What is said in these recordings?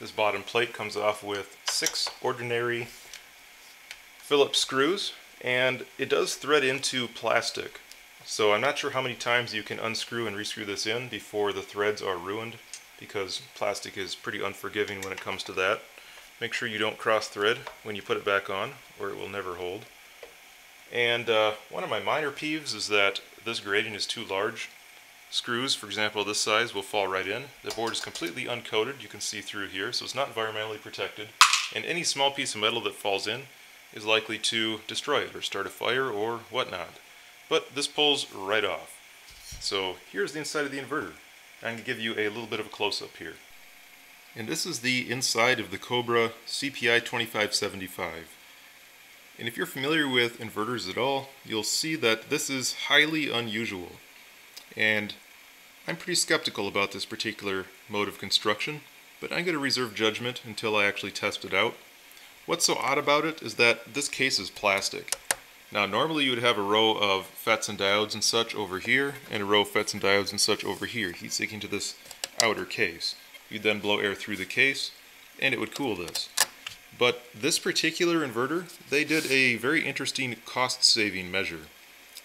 This bottom plate comes off with six ordinary Phillips screws and it does thread into plastic. So I'm not sure how many times you can unscrew and rescrew this in before the threads are ruined because plastic is pretty unforgiving when it comes to that. Make sure you don't cross thread when you put it back on or it will never hold. And uh, one of my minor peeves is that this grating is too large. Screws, for example, this size will fall right in. The board is completely uncoated, you can see through here, so it's not environmentally protected. And any small piece of metal that falls in is likely to destroy it or start a fire or whatnot. But this pulls right off. So here's the inside of the inverter. I'm going to give you a little bit of a close-up here. And this is the inside of the Cobra CPI 2575. And if you're familiar with inverters at all, you'll see that this is highly unusual. And I'm pretty skeptical about this particular mode of construction, but I'm going to reserve judgment until I actually test it out. What's so odd about it is that this case is plastic. Now normally you would have a row of FETs and diodes and such over here, and a row of FETs and diodes and such over here, heat sinking to this outer case. You'd then blow air through the case, and it would cool this. But this particular inverter, they did a very interesting cost-saving measure.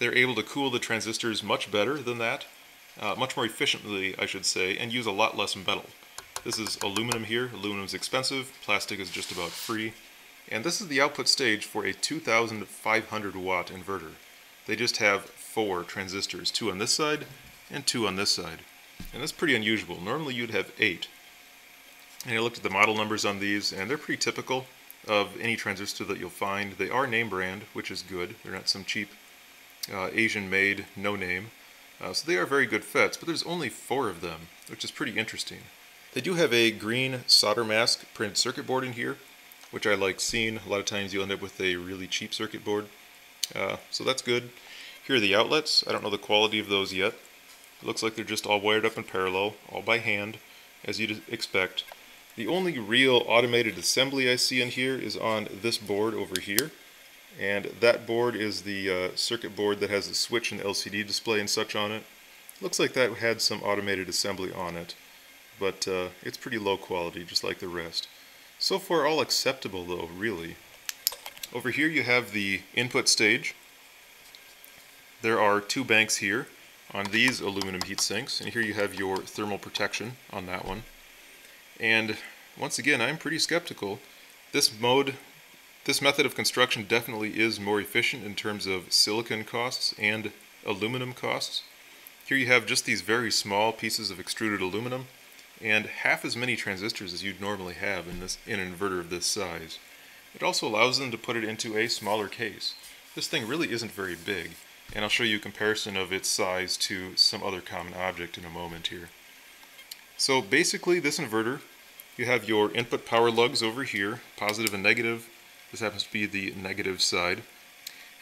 They're able to cool the transistors much better than that, uh, much more efficiently, I should say, and use a lot less metal. This is aluminum here. Aluminum is expensive. Plastic is just about free. And this is the output stage for a 2500 watt inverter. They just have four transistors, two on this side and two on this side. And that's pretty unusual. Normally you'd have eight. And I looked at the model numbers on these, and they're pretty typical of any transistor that you'll find. They are name brand, which is good. They're not some cheap Asian-made, no name. Uh, so they are very good FETs, but there's only four of them, which is pretty interesting. They do have a green solder mask printed circuit board in here, which I like seeing. A lot of times you'll end up with a really cheap circuit board. Uh, so that's good. Here are the outlets. I don't know the quality of those yet. It looks like they're just all wired up in parallel, all by hand, as you'd expect. The only real automated assembly I see in here is on this board over here. And that board is the uh, circuit board that has a switch and LCD display and such on it. Looks like that had some automated assembly on it, but uh, it's pretty low quality, just like the rest. So far all acceptable though, really. Over here you have the input stage. There are two banks here on these aluminum heat sinks, and here you have your thermal protection on that one. And once again, I'm pretty skeptical. This mode, this method of construction definitely is more efficient in terms of silicon costs and aluminum costs. Here you have just these very small pieces of extruded aluminum and half as many transistors as you'd normally have in, this, in an inverter of this size. It also allows them to put it into a smaller case. This thing really isn't very big, and I'll show you a comparison of its size to some other common object in a moment here. So basically this inverter, you have your input power lugs over here, positive and negative. This happens to be the negative side.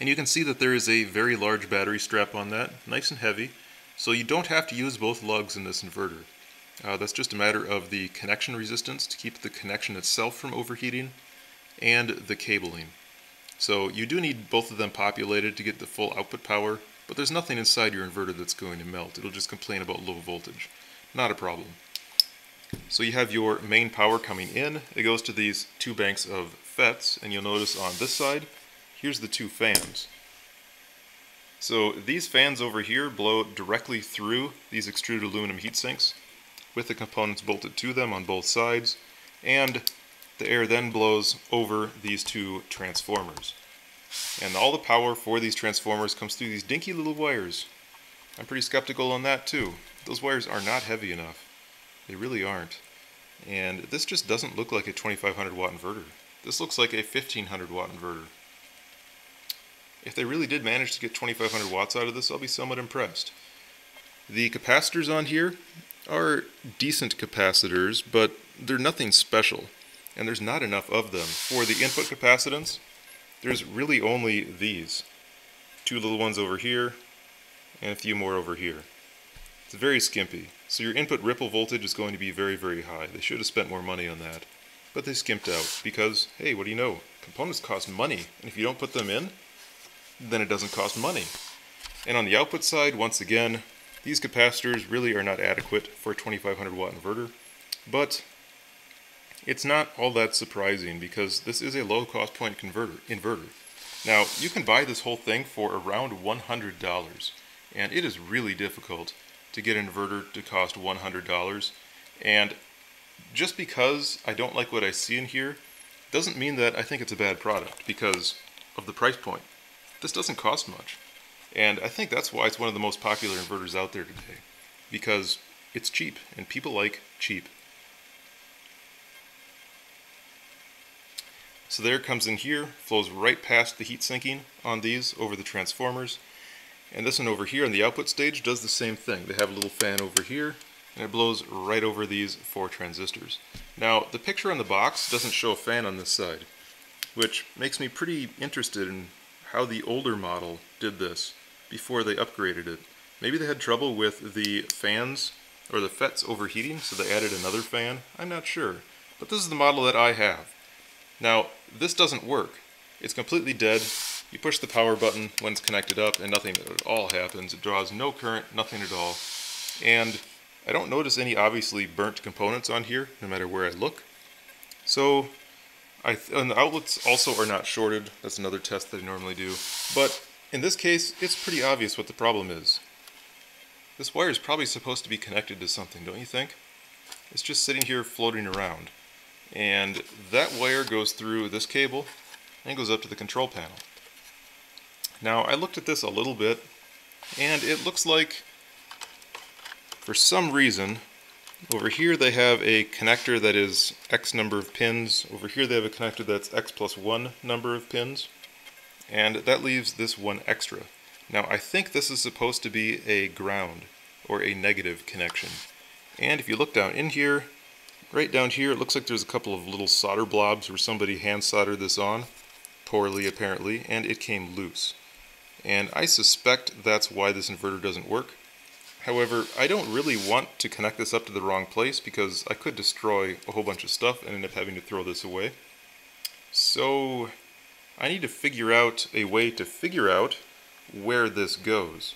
And you can see that there is a very large battery strap on that, nice and heavy, so you don't have to use both lugs in this inverter. Uh, that's just a matter of the connection resistance to keep the connection itself from overheating and the cabling. So you do need both of them populated to get the full output power, but there's nothing inside your inverter that's going to melt. It'll just complain about low voltage. Not a problem. So you have your main power coming in. It goes to these two banks of FETs, and you'll notice on this side, here's the two fans. So these fans over here blow directly through these extruded aluminum heat sinks with the components bolted to them on both sides, and the air then blows over these two transformers. And all the power for these transformers comes through these dinky little wires. I'm pretty skeptical on that too. Those wires are not heavy enough. They really aren't. And this just doesn't look like a 2500 watt inverter. This looks like a 1500 watt inverter. If they really did manage to get 2500 watts out of this, I'll be somewhat impressed. The capacitors on here are decent capacitors, but they're nothing special, and there's not enough of them. For the input capacitance, there's really only these. Two little ones over here, and a few more over here. It's very skimpy. So your input ripple voltage is going to be very, very high. They should have spent more money on that. But they skimped out because, hey, what do you know? Components cost money, and if you don't put them in, then it doesn't cost money. And on the output side, once again, these capacitors really are not adequate for a 2500 watt inverter, but it's not all that surprising because this is a low cost point converter inverter. Now, you can buy this whole thing for around $100, and it is really difficult to get an inverter to cost $100. And just because I don't like what I see in here doesn't mean that I think it's a bad product because of the price point. This doesn't cost much. And I think that's why it's one of the most popular inverters out there today because it's cheap and people like cheap. So there it comes in here, flows right past the heat sinking on these over the transformers. And this one over here on the output stage does the same thing. They have a little fan over here and it blows right over these four transistors. Now the picture on the box doesn't show a fan on this side, which makes me pretty interested in how the older model did this before they upgraded it. Maybe they had trouble with the fans or the FETs overheating, so they added another fan. I'm not sure. But this is the model that I have. Now, this doesn't work. It's completely dead. You push the power button when it's connected up and nothing at all happens. It draws no current, nothing at all. And I don't notice any obviously burnt components on here, no matter where I look. So, I and the outlets also are not shorted. That's another test that I normally do. But in this case, it's pretty obvious what the problem is. This wire is probably supposed to be connected to something, don't you think? It's just sitting here floating around. And that wire goes through this cable and goes up to the control panel. Now, I looked at this a little bit, and it looks like, for some reason, over here they have a connector that is X number of pins. Over here they have a connector that's X plus 1 number of pins. And that leaves this one extra. Now I think this is supposed to be a ground or a negative connection. And if you look down in here, right down here, it looks like there's a couple of little solder blobs where somebody hand soldered this on, poorly apparently, and it came loose. And I suspect that's why this inverter doesn't work. However, I don't really want to connect this up to the wrong place because I could destroy a whole bunch of stuff and end up having to throw this away. So I need to figure out a way to figure out where this goes.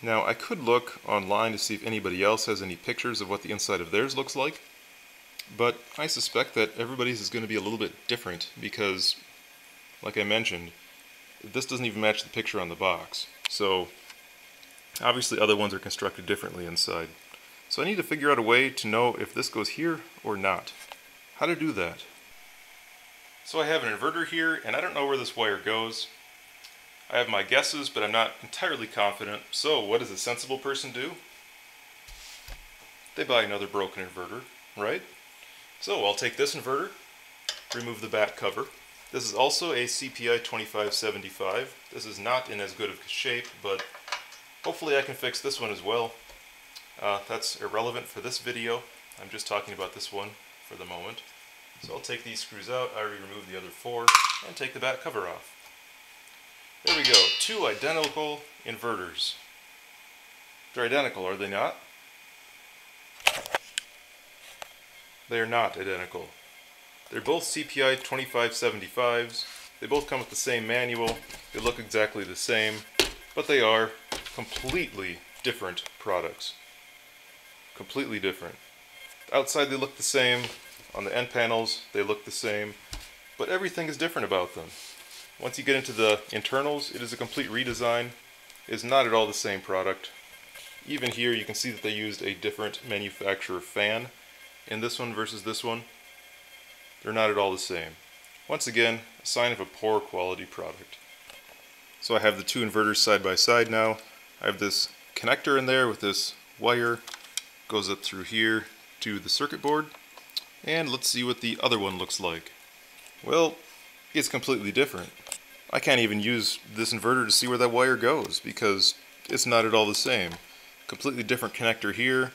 Now I could look online to see if anybody else has any pictures of what the inside of theirs looks like, but I suspect that everybody's is going to be a little bit different because, like I mentioned, this doesn't even match the picture on the box. So obviously other ones are constructed differently inside. So I need to figure out a way to know if this goes here or not. How to do that? So I have an inverter here and I don't know where this wire goes. I have my guesses, but I'm not entirely confident. So what does a sensible person do? They buy another broken inverter, right? So I'll take this inverter, remove the back cover. This is also a CPI 2575. This is not in as good of shape, but hopefully I can fix this one as well. Uh, that's irrelevant for this video. I'm just talking about this one for the moment. So I'll take these screws out, I already removed the other four, and take the back cover off. There we go, two identical inverters. They're identical, are they not? They are not identical. They're both CPI 2575s. They both come with the same manual. They look exactly the same, but they are completely different products. Completely different. Outside they look the same. On the end panels they look the same. But everything is different about them. Once you get into the internals, it is a complete redesign. It is not at all the same product. Even here you can see that they used a different manufacturer fan in this one versus this one. They're not at all the same. Once again, a sign of a poor quality product. So I have the two inverters side by side now. I have this connector in there with this wire, goes up through here to the circuit board. And let's see what the other one looks like. Well, it's completely different. I can't even use this inverter to see where that wire goes because it's not at all the same. Completely different connector here.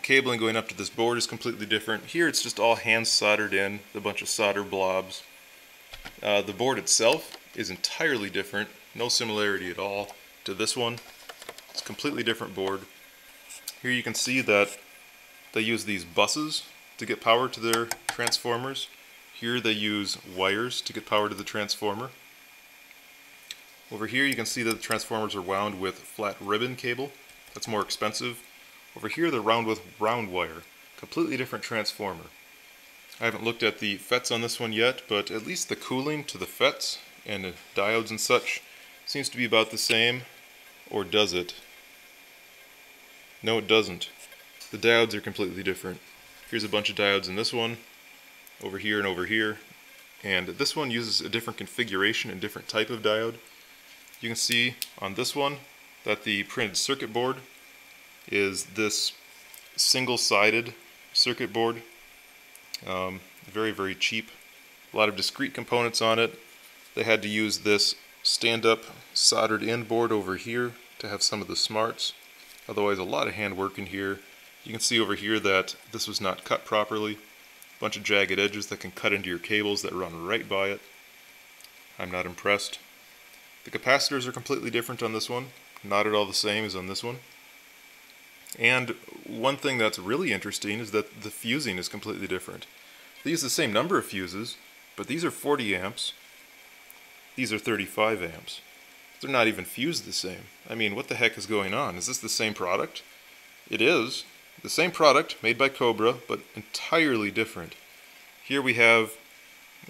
The cabling going up to this board is completely different. Here it's just all hand soldered in, a bunch of solder blobs. Uh, the board itself is entirely different, no similarity at all to this one. It's a completely different board. Here you can see that they use these buses to get power to their transformers. Here they use wires to get power to the transformer. Over here you can see that the transformers are wound with flat ribbon cable. That's more expensive. Over here they're wound with round wire. Completely different transformer. I haven't looked at the FETs on this one yet, but at least the cooling to the FETs and the diodes and such seems to be about the same. Or does it? No, it doesn't. The diodes are completely different. Here's a bunch of diodes in this one, over here and over here, and this one uses a different configuration and different type of diode. You can see on this one that the printed circuit board is this single-sided circuit board. Um, very, very cheap. A lot of discrete components on it. They had to use this stand-up soldered in board over here to have some of the smarts. Otherwise, a lot of handwork in here. You can see over here that this was not cut properly. A bunch of jagged edges that can cut into your cables that run right by it. I'm not impressed. The capacitors are completely different on this one. Not at all the same as on this one. And one thing that's really interesting is that the fusing is completely different. They use the same number of fuses, but these are 40 amps. These are 35 amps. They're not even fused the same. I mean, what the heck is going on? Is this the same product? It is. The same product made by Cobra, but entirely different. Here we have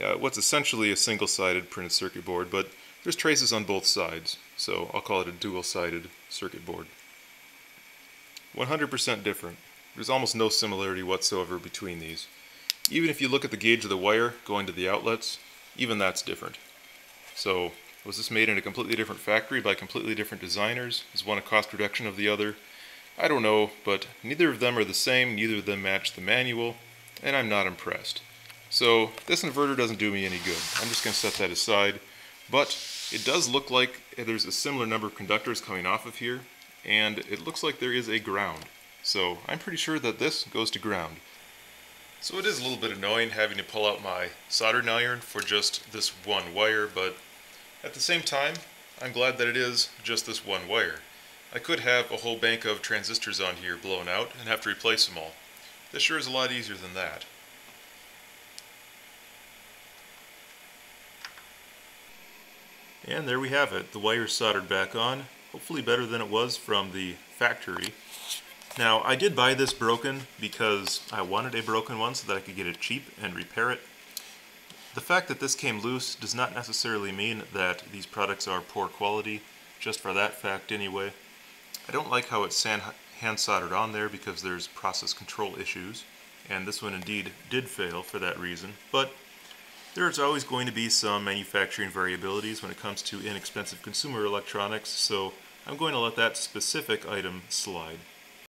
uh, what's essentially a single-sided printed circuit board, but there's traces on both sides, so I'll call it a dual-sided circuit board. 100% different. There's almost no similarity whatsoever between these. Even if you look at the gauge of the wire going to the outlets, even that's different. So, was this made in a completely different factory by completely different designers? Is one a cost reduction of the other? I don't know, but neither of them are the same, neither of them match the manual, and I'm not impressed. So this inverter doesn't do me any good. I'm just going to set that aside. But it does look like there's a similar number of conductors coming off of here, and it looks like there is a ground. So I'm pretty sure that this goes to ground. So it is a little bit annoying having to pull out my soldering iron for just this one wire, but at the same time, I'm glad that it is just this one wire. I could have a whole bank of transistors on here blown out and have to replace them all. This sure is a lot easier than that. And there we have it. The wire's soldered back on. Hopefully better than it was from the factory. Now, I did buy this broken because I wanted a broken one so that I could get it cheap and repair it. The fact that this came loose does not necessarily mean that these products are poor quality, just for that fact anyway. I don't like how it's hand soldered on there because there's process control issues, and this one indeed did fail for that reason, but there's always going to be some manufacturing variabilities when it comes to inexpensive consumer electronics, so I'm going to let that specific item slide.